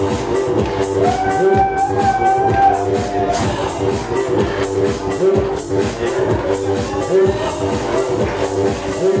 Thank you.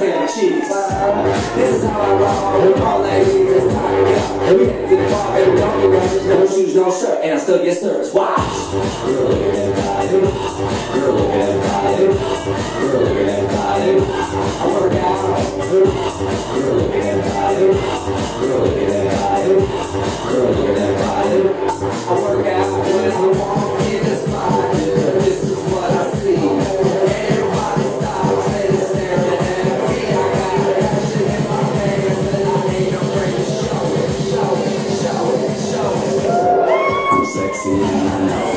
ten cheese. This is how I roll. with all that it's time to go. We head to the bar, and don't be. No shoes, no shirt, and I still get service. Why? Girl, looking at. Girl, looking at. Girl, look at. I work out. Girl, look at. Girl, look at. Girl, look at. I work out when I walk in. Sim.